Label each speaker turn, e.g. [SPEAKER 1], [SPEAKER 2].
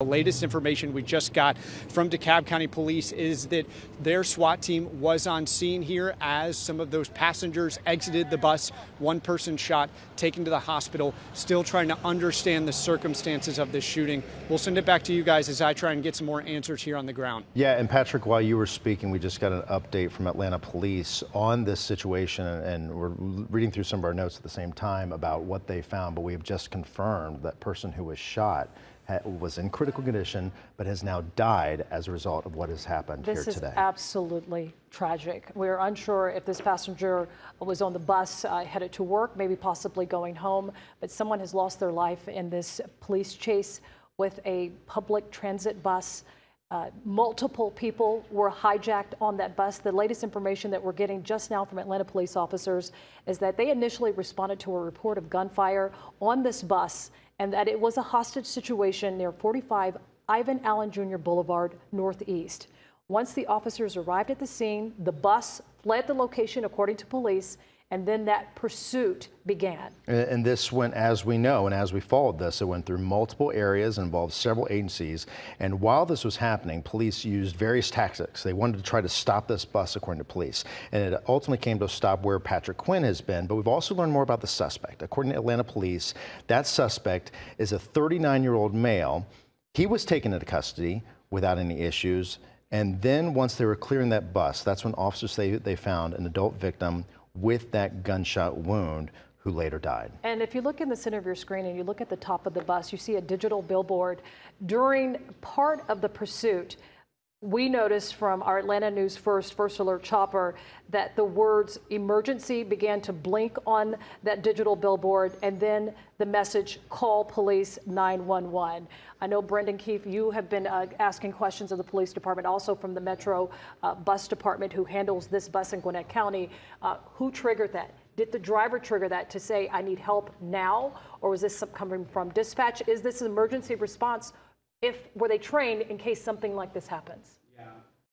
[SPEAKER 1] The latest information we just got from DeKalb County Police is that their SWAT team was on scene here as some of those passengers exited the bus. One person shot, taken to the hospital, still trying to understand the circumstances of this shooting. We'll send it back to you guys as I try and get some more answers here on the ground.
[SPEAKER 2] Yeah, and Patrick, while you were speaking, we just got an update from Atlanta Police on this situation, and we're reading through some of our notes at the same time about what they found, but we have just confirmed that person who was shot was in critical condition, but has now died as a result of what has happened
[SPEAKER 3] this
[SPEAKER 2] here today.
[SPEAKER 3] This is absolutely tragic. We're unsure if this passenger was on the bus uh, headed to work, maybe possibly going home, but someone has lost their life in this police chase with a public transit bus. Uh, multiple people were hijacked on that bus. The latest information that we're getting just now from Atlanta police officers is that they initially responded to a report of gunfire on this bus and that it was a hostage situation near 45 Ivan Allen Jr. Boulevard Northeast. Once the officers arrived at the scene, the bus fled the location according to police and then that pursuit began.
[SPEAKER 2] And this went, as we know, and as we followed this, it went through multiple areas, involved several agencies. And while this was happening, police used various tactics. They wanted to try to stop this bus, according to police. And it ultimately came to a stop where Patrick Quinn has been. But we've also learned more about the suspect. According to Atlanta police, that suspect is a 39 year old male. He was taken into custody without any issues. And then once they were clearing that bus, that's when officers say they found an adult victim with that gunshot wound who later died.
[SPEAKER 3] And if you look in the center of your screen and you look at the top of the bus, you see a digital billboard. During part of the pursuit, we noticed from our Atlanta News First First Alert Chopper that the words emergency began to blink on that digital billboard and then the message call police 911. I know Brendan Keefe, you have been uh, asking questions of the police department, also from the Metro uh, Bus Department who handles this bus in Gwinnett County. Uh, who triggered that? Did the driver trigger that to say, I need help now? Or was this coming from dispatch? Is this an emergency response if were they trained in case something like this happens?